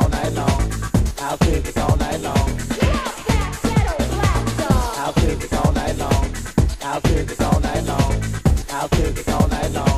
all night long. I'll all night long. I'll all night long. All night long. All night long.